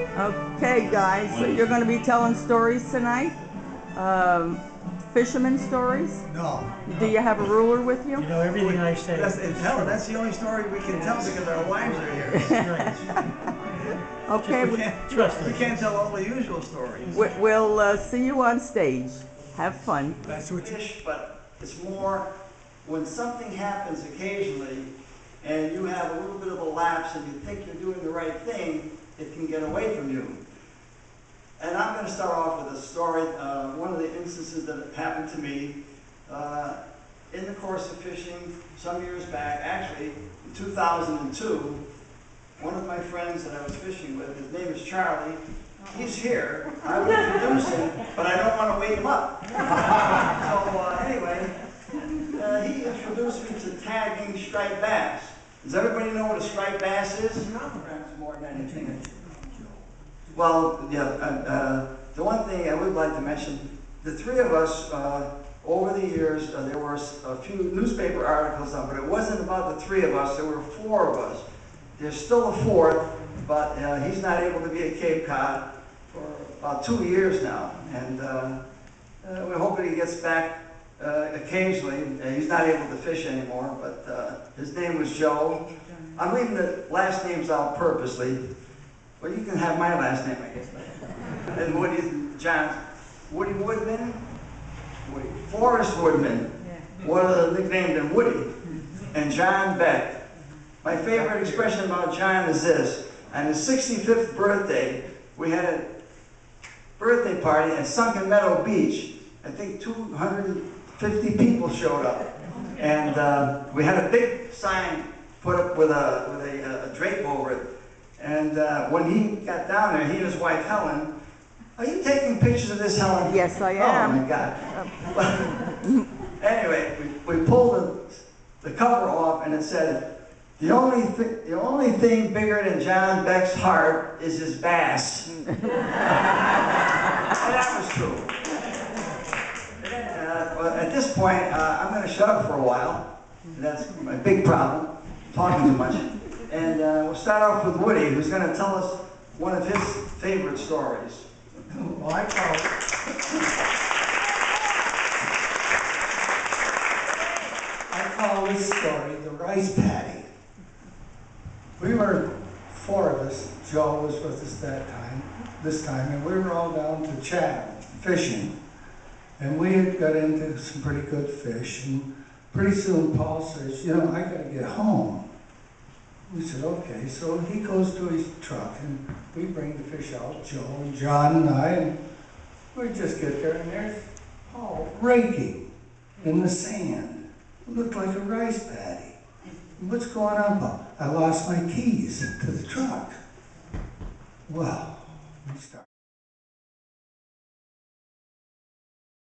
Okay, guys, so you're gonna be telling stories tonight? Um, fisherman stories? No. Do you have a ruler with you? You know, everything I say. That's, and hell, that's the only story we can tell because our wives are here. Okay, We we- can't, Trust we can't tell all the usual stories. we- we'll uh, see you on stage. Have fun. That's what Fish, but it's more when something happens occasionally and you have a little bit of a lapse and you think you're doing the right thing, it can get away from you. And I'm gonna start off with a story, uh, one of the instances that happened to me, uh, in the course of fishing some years back, actually, in two thousand and two, one of my friends that I was fishing with, his name is Charlie, he's here, I will introduce him, but I don't wanna wake him up. So, uh, anyway, uh, he introduced me to tagging striped bass. Does everybody know what a striped bass is? Perhaps more than anything. Well, yeah, uh, uh, the one thing I would like to mention, the three of us, uh, over the years, uh, there were a few newspaper articles on, but it wasn't about the three of us, there were four of us. There's still a fourth, but uh, he's not able to be at Cape Cod for about two years now. And uh, uh, we're hoping he gets back uh, occasionally. Uh, He's not able to fish anymore, but uh, his name was Joe. I'm leaving the last names out purposely. Well, you can have my last name, I guess. And Woody's, John's, Woody Woodman? Woody, Forrest Woodman. One of the nicknamed him Woody. And John Beck. My favorite expression about John is this. On his 65th birthday, we had a birthday party at Sunken Meadow Beach. I think 250 people showed up. And uh, we had a big sign put up with a, with a, uh, a drape over it. And uh, when he got down there, he and his wife Helen, are you taking pictures of this, Helen? Yes, I am. Oh my God. anyway, we, we pulled the, the cover off and it said, the only, thi- the only thing bigger than John Beck's heart is his bass. and that was true. Uh, well, at this point, uh, I'm going to shut up for a while. That's my big problem, talking too much. And uh, we'll start off with Woody, who's going to tell us one of his favorite stories. Well, I call, I call this story the rice paddy. We were, four of us, Joe was with us that time, this time, and we were all down to Chatham fishing. And we had got into some pretty good fish, and pretty soon Paul says, you know, I gotta get home. We said, okay, so he goes to his truck and we bring the fish out, Joe and John and I, and we just get there and there's Paul raking in the sand. Looked like a rice paddy. What's going on, Paul? I lost my keys to the truck. Well, we start.